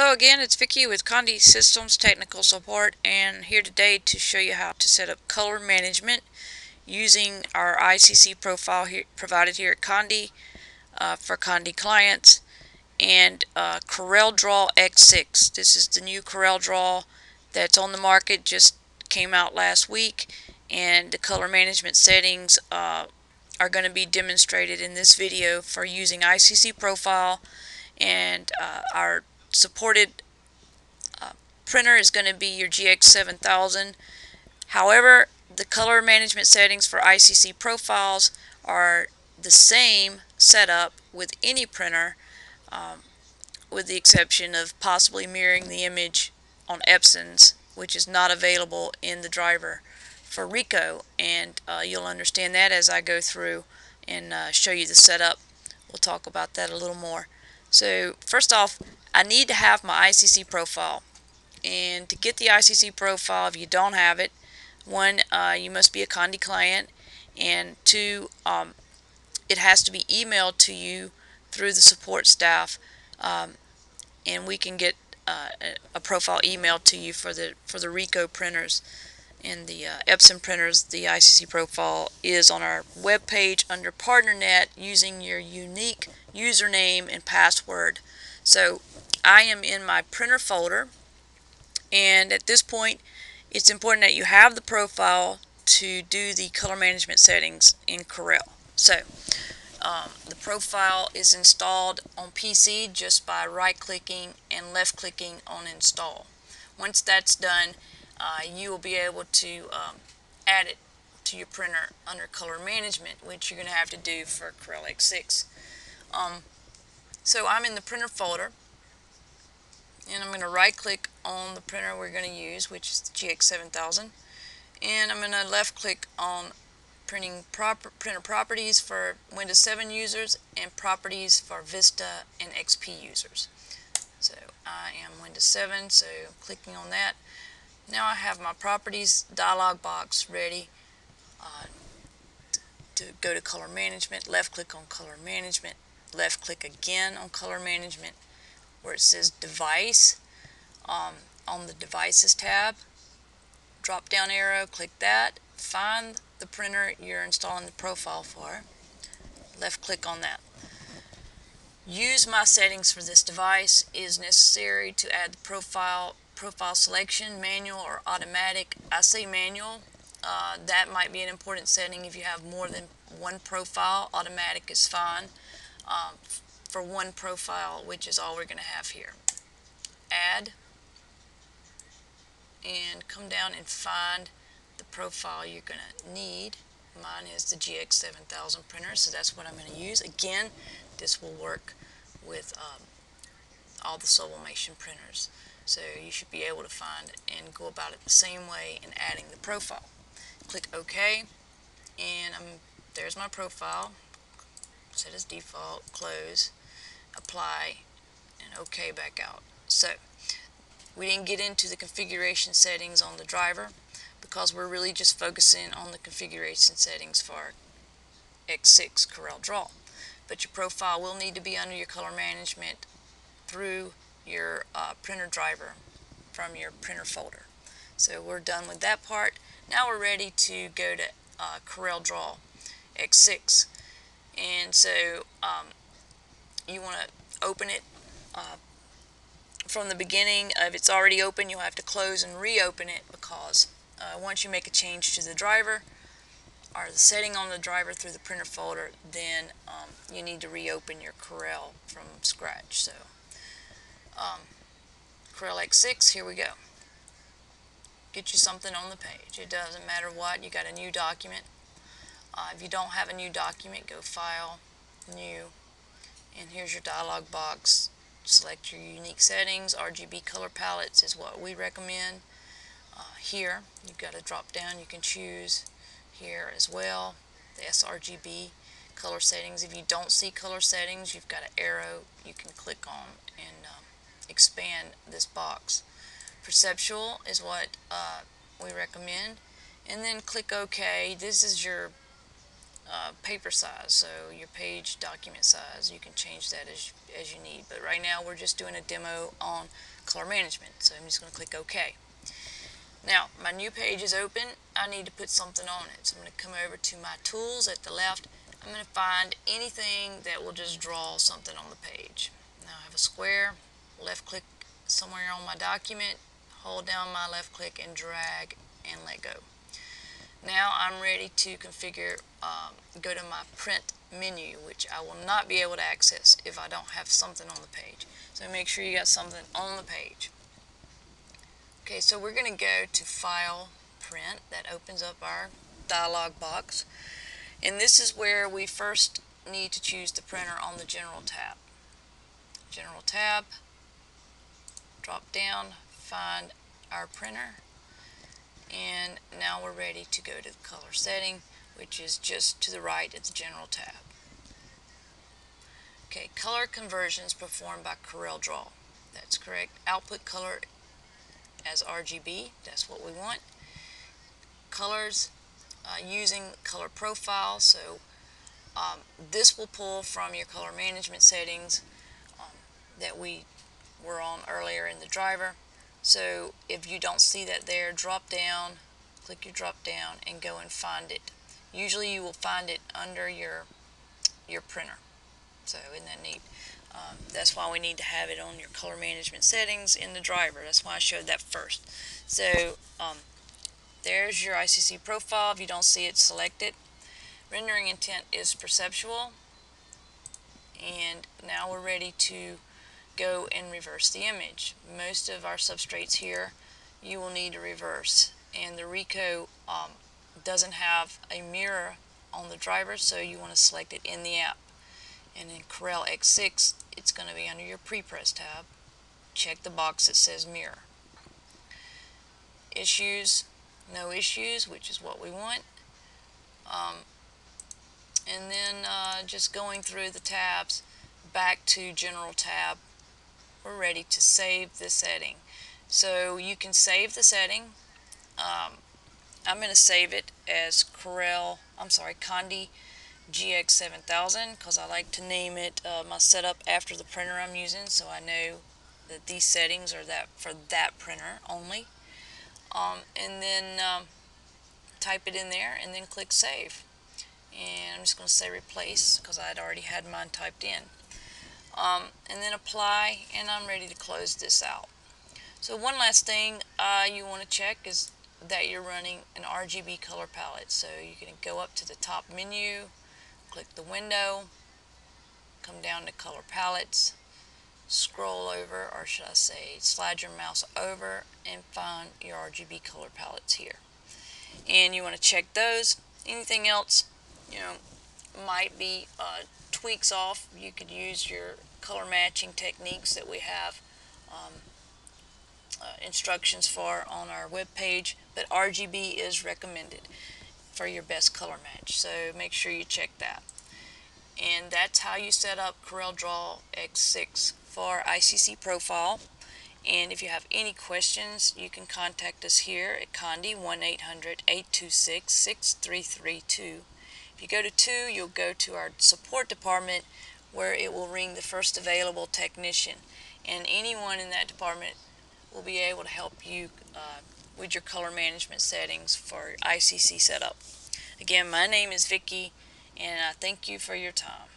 Hello again, it's Vicky with Conde Systems Technical Support and here today to show you how to set up color management using our ICC profile here, provided here at Conde uh, for Conde clients and uh, Corel Draw X6. This is the new Corel Draw that's on the market, just came out last week and the color management settings uh, are going to be demonstrated in this video for using ICC profile and uh, our supported uh, printer is going to be your GX7000 however the color management settings for ICC profiles are the same setup with any printer um, with the exception of possibly mirroring the image on Epson's which is not available in the driver for Ricoh. And uh, you'll understand that as I go through and uh, show you the setup. We'll talk about that a little more. So first off I need to have my ICC profile. And to get the ICC profile if you don't have it one uh, you must be a Conde client. And two um, it has to be emailed to you through the support staff um, and we can get uh, a profile emailed to you for the for the Ricoh printers and the uh, Epson printers. The ICC profile is on our web page under PartnerNet using your unique username and password so I am in my printer folder and at this point it's important that you have the profile to do the color management settings in Corel. So um, the profile is installed on PC just by right clicking and left clicking on install. Once that's done uh, you will be able to um, add it to your printer under color management which you're going to have to do for Corel X6. Um, so I'm in the printer folder and I'm going to right click on the printer we're going to use which is the GX7000 and I'm going to left click on printing proper, printer properties for Windows 7 users and properties for Vista and XP users. So I am Windows 7 so clicking on that. Now I have my properties dialog box ready uh, to go to color management, left click on color management, left click again on color management where it says device um, on the devices tab. Drop down arrow click that find the printer you're installing the profile for. Left click on that. Use my settings for this device is necessary to add the profile profile selection manual or automatic. I say manual uh, that might be an important setting if you have more than one profile automatic is fine um, for one profile, which is all we're going to have here. Add, and come down and find the profile you're going to need. Mine is the GX7000 printer, so that's what I'm going to use. Again, this will work with um, all the sublimation printers. So you should be able to find and go about it the same way in adding the profile. Click OK, and I'm, there's my profile. Set as default, close apply, and OK back out. So we didn't get into the configuration settings on the driver because we're really just focusing on the configuration settings for X6 Corel Draw. But your profile will need to be under your color management through your uh, printer driver from your printer folder. So we're done with that part. Now we're ready to go to uh, Corel Draw X6. And so um, you want to open it uh, from the beginning. If it's already open, you'll have to close and reopen it because uh, once you make a change to the driver or the setting on the driver through the printer folder, then um, you need to reopen your Corel from scratch. So, um, Corel X6, here we go. Get you something on the page. It doesn't matter what, you got a new document. Uh, if you don't have a new document, go File, New, and here's your dialog box. Select your unique settings. RGB color palettes is what we recommend. Uh, here you've got a drop down you can choose here as well. The sRGB color settings. If you don't see color settings you've got an arrow you can click on and um, expand this box. Perceptual is what uh, we recommend. And then click OK. This is your uh, paper size, so your page document size, you can change that as, as you need. But right now we're just doing a demo on color management, so I'm just going to click OK. Now, my new page is open. I need to put something on it. So I'm going to come over to my tools at the left. I'm going to find anything that will just draw something on the page. Now I have a square, left click somewhere on my document, hold down my left click and drag and let go. Now I'm ready to configure, um, go to my print menu, which I will not be able to access if I don't have something on the page. So make sure you got something on the page. Okay, so we're going to go to File, Print. That opens up our dialog box. And this is where we first need to choose the printer on the General tab. General tab, drop down, find our printer, and now we're ready to go to the color setting which is just to the right at the general tab. Okay, color conversions performed by Corel Draw. That's correct. Output color as RGB, that's what we want. Colors uh, using color profile, so um, this will pull from your color management settings um, that we were on earlier in the driver. So if you don't see that there, drop down, click your drop down and go and find it. Usually you will find it under your your printer. So isn't that neat? Um, that's why we need to have it on your color management settings in the driver. That's why I showed that first. So um, there's your ICC profile. If you don't see it, select it. Rendering intent is perceptual. And now we're ready to go and reverse the image. Most of our substrates here you will need to reverse. And the Ricoh um, doesn't have a mirror on the driver so you want to select it in the app. And in Corel X6 it's going to be under your prepress tab. Check the box that says mirror. Issues no issues which is what we want. Um, and then uh, just going through the tabs back to general tab we're ready to save the setting. So you can save the setting. Um, I'm going to save it as Corel, I'm sorry, Conde GX7000 because I like to name it uh, my setup after the printer I'm using so I know that these settings are that for that printer only. Um, and then um, type it in there and then click save. And I'm just going to say replace because I'd already had mine typed in um, and then apply and I'm ready to close this out. So one last thing uh, you want to check is that you're running an RGB color palette. So you can go up to the top menu, click the window, come down to color palettes, scroll over, or should I say slide your mouse over and find your RGB color palettes here. And you want to check those. Anything else, you know, might be uh, tweaks off. You could use your color matching techniques that we have um, uh, instructions for on our web page, but RGB is recommended for your best color match. So make sure you check that. And that's how you set up Corel Draw X6 for ICC profile. And if you have any questions, you can contact us here at Conde 1-800-826-6332. If you go to 2, you'll go to our support department where it will ring the first available technician. And anyone in that department will be able to help you uh, with your color management settings for ICC setup. Again, my name is Vicky, and I thank you for your time.